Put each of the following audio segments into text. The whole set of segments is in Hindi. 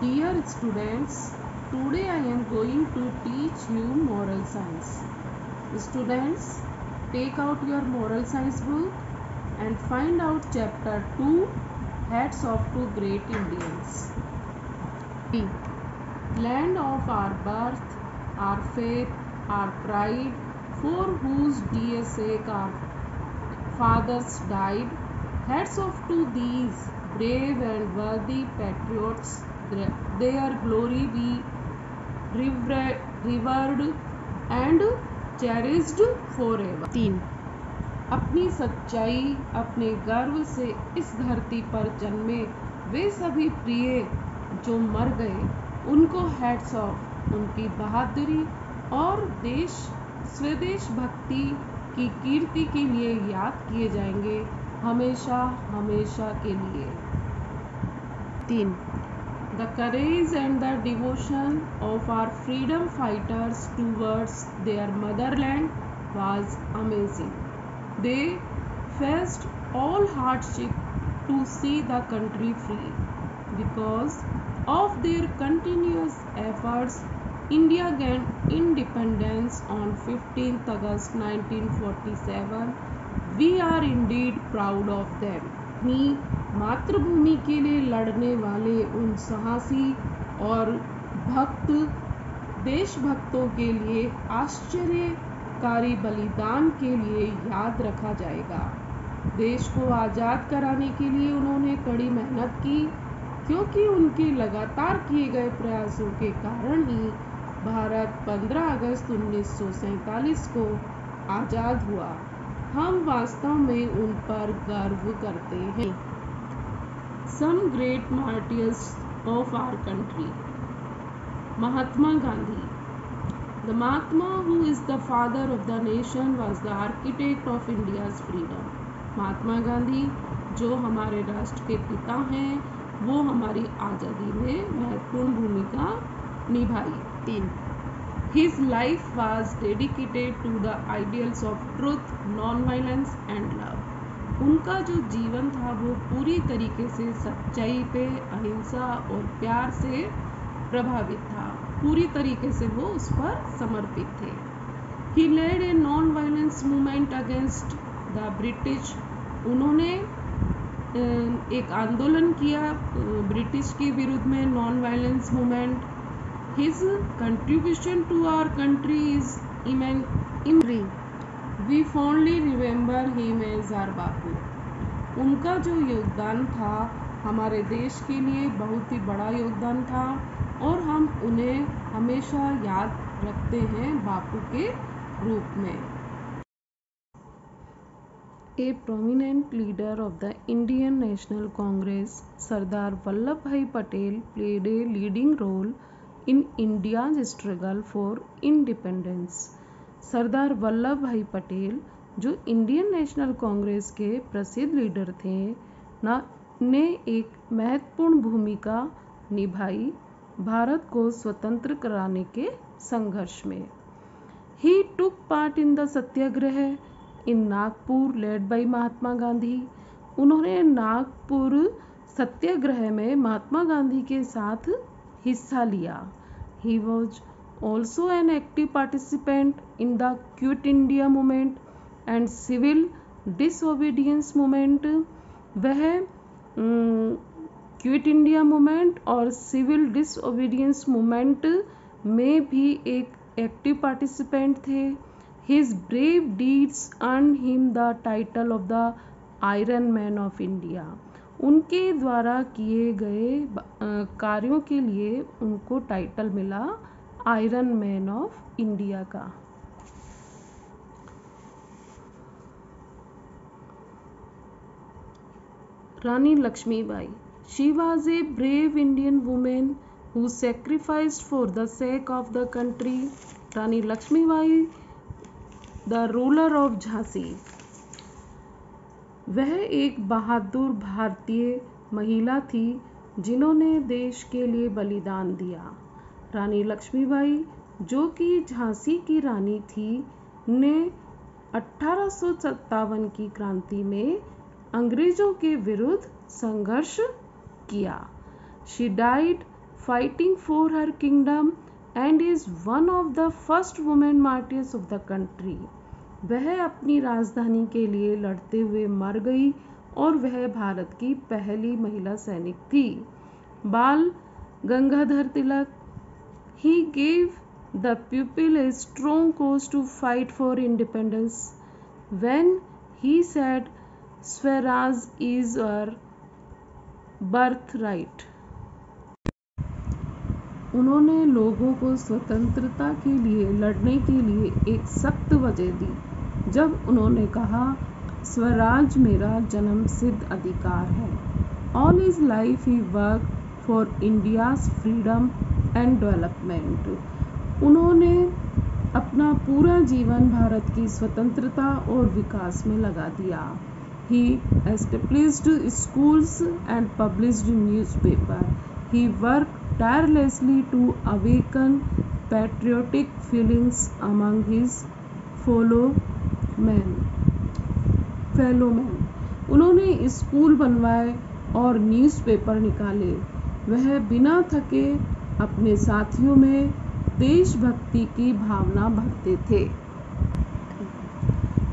Dear students, today I am going to teach you moral science. Students, take out your moral science book and find out chapter 2 Hats off to Great Indians. Land of our birth, our faith, our pride, for whose dear sake our fathers died. Hats off to these brave and worthy patriots. Their glory be revered and cherished forever. तीन। अपनी सच्चाई अपने गर्व से इस धरती पर जन्मे वे सभी प्रिय जो मर गए उनको हेड्स ऑफ़ उनकी बहादुरी और देश स्वदेश भक्ति की कीर्ति के लिए याद किए जाएँगे हमेशा हमेशा के लिए। तीन। the courage and the devotion of our freedom fighters towards their motherland was amazing. They faced all hardship to see the country free. Because of their continuous efforts, India gained independence on 15 August 1947. We are indeed proud of them. Me मातृभूमि के लिए लड़ने वाले उन साहसी और भक्त, देशभक्तों के लिए आश्चर्यकारी बलिदान के लिए याद रखा जाएगा। देश को आज़ाद कराने के लिए उन्होंने कड़ी मेहनत की, क्योंकि उनके लगातार किए गए प्रयासों के कारण ही भारत 15 अगस्त उन्नीस सौ सैंतालीस को आज़ाद हुआ। हम वास्तव में उन पर गर्व करते हैं। Some great martyrs of our country Mahatma Gandhi the Mahatma who is the father of the nation was the architect of India's freedom Mahatma Gandhi जो हमारे राष्ट्र के पिता हैं वो हमारी आज़ादी में महत्वपूर्ण भूमिका निभाई। तीन। His life was dedicated to the ideals of truth non violence and love उनका जो जीवन था वो पूरी तरीके से सच्चाई पे, अहिंसा और प्यार से प्रभावित था। पूरी तरीके से वो उस पर समर्पित थे। He led a non violence movement against the British उन्होंने एक आंदोलन किया ब्रिटिश के विरुद्ध में non violence movement his contribution to our country is immense Imri we fondly remember he में जार बापू उनका जो योगदान था, हमारे देश के लिए बहुत ही बड़ा योगदान था और हम उन्हें हमेशा याद रखते हैं बापू के रूप में। A prominent leader of the Indian National Congress Sardar Vallabhbhai Patel played a leading role in India's struggle for independence Sardar Vallabhbhai Patel, जो इंडियन नेशनल कांग्रेस के प्रसिद्ध लीडर थे, ना, ने एक महत्वपूर्ण भूमिका निभाई भारत को स्वतंत्र कराने के संघर्ष में। He took part in the Satyagraha in Nagpur led by Mahatma Gandhi. उन्होंने नागपुर सत्याग्रह में महात्मा गांधी के साथ हिस्सा लिया। He was also an active participant in the Quit India movement and civil disobedience movement वह क्यूट इंडिया मूवमेंट और सिविल डिसओबीडियंस मूवमेंट में भी एक एक्टिव पार्टिसिपेंट थे His brave deeds earned him the title of the Iron Man of India. उनके द्वारा किए गए कार्यों के लिए उनको टाइटल मिला आयरन मैन ऑफ़ इंडिया का। Rani Lakshmibai she was a brave Indian women who sacrificed for the sake of the country Rani Lakshmibai the ruler of Jhansi. वह एक बहादुर भारतीय महिला थी, जिन्होंने देश के लिए बलिदान दिया। रानी लक्ष्मीबाई, जो कि झांसी की रानी थी, ने अठारह सौ सत्तावन की क्रांति में अंग्रेज़ों के विरुद्ध संघर्ष किया। She died fighting for her kingdom and is one of the first women martyrs of the country वह अपनी राजधानी के लिए लड़ते हुए मर गई और वह भारत की पहली महिला सैनिक थी। Bal Gangadhar Tilak he gave the people a strong cause to fight for independence when he said Swaraj is our birthright, उन्होंने लोगों को स्वतंत्रता के लिए, लड़ने के लिए एक सख्त वजह दी, जब उन्होंने कहा स्वराज मेरा जन्म सिद्ध अधिकार है। All is life he work for India's freedom and development उन्होंने अपना पूरा जीवन भारत की स्वतंत्रता और विकास में लगा दिया। He established schools and published newspaper he work tirelessly to awaken patriotic feelings among his fellow men. Fellow man उन्होंने स्कूल बनवाए और न्यूज़पेपर निकाले। वह बिना थके अपने साथियों में देशभक्ति की भावना भरते थे।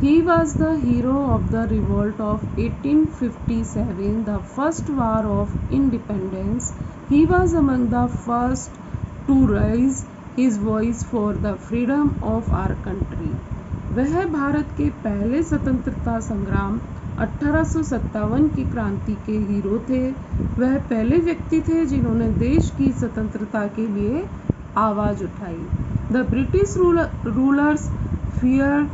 He was the hero of the revolt of 1857, the first war of independence he was among the first to raise his voice for the freedom of our country वह भारत के पहले स्वतंत्रता संग्राम अठारह की क्रांति के हीरो थे। वह पहले व्यक्ति थे जिन्होंने देश की स्वतंत्रता के लिए आवाज़ उठाई। The British rulers fear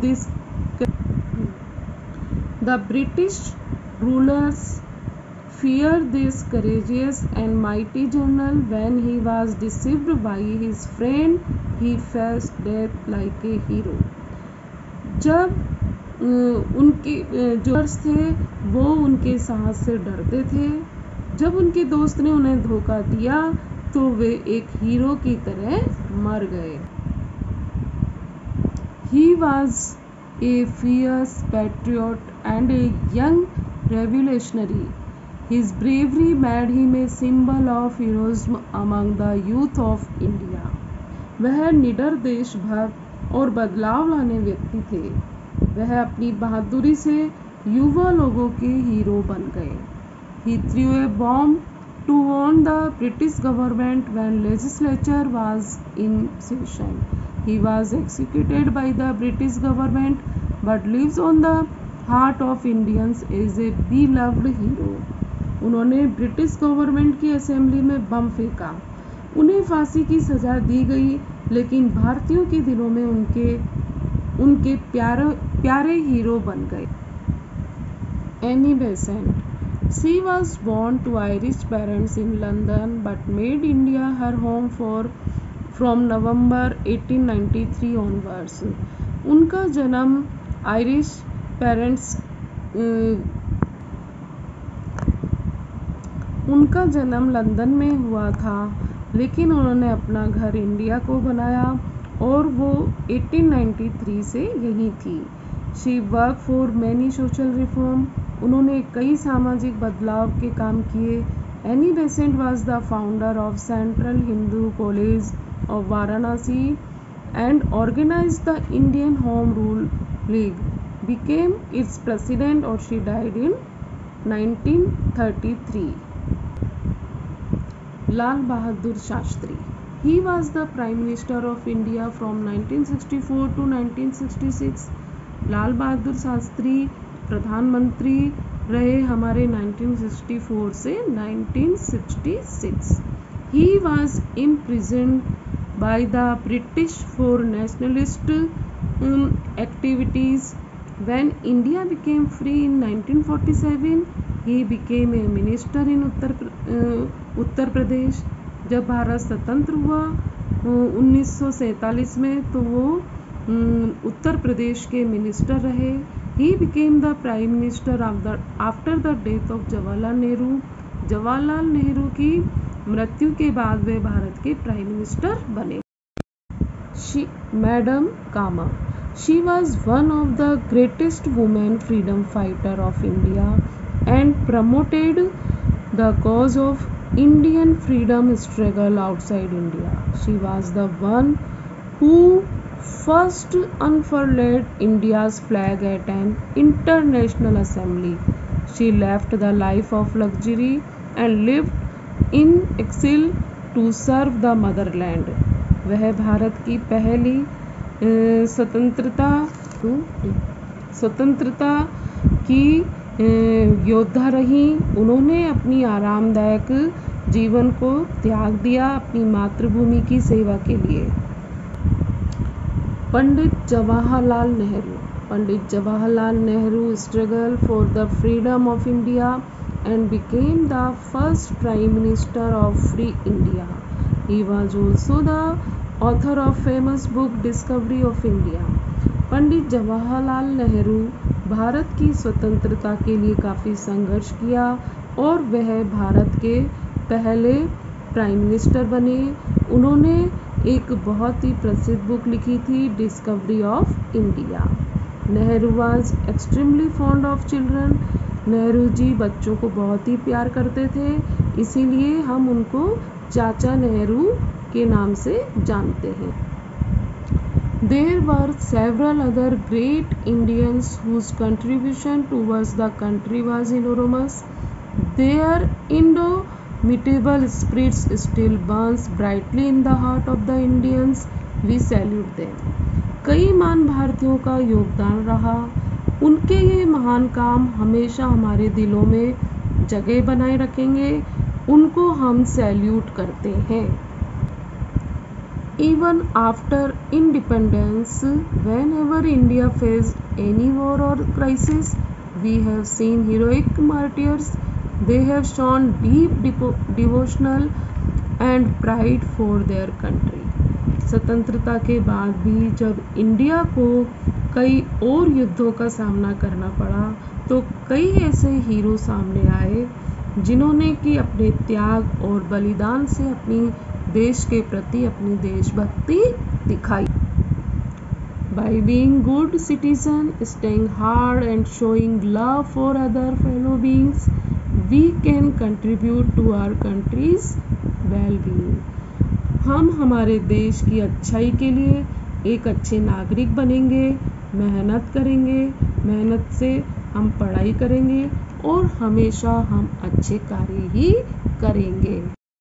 this the British rulers fear this courageous and mighty general when he was deceived by his friend he faced death like a hero जब उनके जो थे, वो उनके साहस से डरते थे। जब उनके दोस्त ने उन्हें धोखा दिया तो वे एक हीरो की तरह मर गए। He was a fierce patriot and a young revolutionary his bravery made he में symbol of heroism among the youth of India वह निडर देशभक्त और बदलाव लाने व्यक्ति थे। वह अपनी बहादुरी से युवा लोगों के हीरो बन गए। He threw a bomb to warn the British government when legislature was in session he was executed by the British government but lives on the heart of Indians is a beloved hero उन्होंने ब्रिटिश गवर्नमेंट की असेंबली में बम फेंका। उन्हें फांसी की सजा दी गई, लेकिन भारतीयों के दिलों में उनके उनके प्यारे प्यारे हीरो बन गए। Annie Besant she was born to Irish parents in London but made India her home for from November 1893 onwards उनका जन्म आयरिश पेरेंट्स उनका जन्म लंदन में हुआ था, लेकिन उन्होंने अपना घर इंडिया को बनाया। और वो 1893 से यहीं थी। She work for many social reform उन्होंने कई सामाजिक बदलाव के काम किए। Annie Besant was the founder of Central Hindu college of Varanasi and organise the Indian home rule league became its president और she died in 1933 Lal Bahadur Shastri. He was the Prime Minister of India from 1964 to 1966. Lal Bahadur Shastri प्रधानमंत्री रहे हमारे 1964 से 1966 he was imprisoned by the British for nationalist um, activities. When India became free in 1947, he became a minister in Uttar uh, Uttar Pradesh जब भारत स्वतंत्र हुआ उन्नीस सौ सैंतालीस में तो वो उत्तर प्रदेश के मिनिस्टर रहे। He became the prime minister of the after the death of Jawaharlal Nehru Jawaharlal Nehru की मृत्यु के बाद वे भारत के प्राइम मिनिस्टर बने। Madam Cama she was one of the greatest women freedom fighter of India and promoted the cause of Indian freedom struggle outside India. She was the one who first unfurled India's flag at an international assembly. She left the life of luxury and lived in exile to serve the motherland. वह भारत की पहली स्वतंत्रता स्वतंत्रता की योद्धा रही, उन्होंने अपनी आरामदायक जीवन को त्याग दिया अपनी मातृभूमि की सेवा के लिए। Pandit Jawaharlal Nehru. Pandit Jawaharlal Nehru struggle for the freedom of India and became the first prime minister of free India he was also the author of famous book discovery of India Pandit Jawaharlal Nehru Bharat की स्वतंत्रता के लिए काफ़ी संघर्ष किया और वह भारत के पहले प्राइम मिनिस्टर बने। उन्होंने एक बहुत ही प्रसिद्ध बुक लिखी थी, discovery of India. Nehru was extremely fond of children. Nehru ji बच्चों को बहुत ही प्यार करते थे, इसीलिए हम उनको चाचा नेहरू के नाम से जानते हैं। There were several other great Indians whose contribution towards the country was enormous. Their indomitable spirit still burns brightly in the heart of the Indians. We salute them. कई मान भारतीयों का योगदान रहा उनके ये महान काम हमेशा हमारे दिलों में जगह बनाए रखेंगे उनको हम सैल्यूट करते हैं Even after independence, whenever India faced any war or crisis, we have seen heroic martyrs. They have shown deep devotional and pride for their country. स्वतंत्रता के बाद भी जब इंडिया को कई और युद्धों का सामना करना पड़ा तो कई ऐसे हीरो सामने आए जिन्होंने कि अपने त्याग और बलिदान से अपनी देश के प्रति अपनी देशभक्ति दिखाई। By being good citizen staying hard and showing love for other fellow beings we can contribute to our countries well being हम हमारे देश की अच्छाई के लिए एक अच्छे नागरिक बनेंगे, मेहनत करेंगे, मेहनत से हम पढ़ाई करेंगे और हमेशा हम अच्छे कार्य ही करेंगे।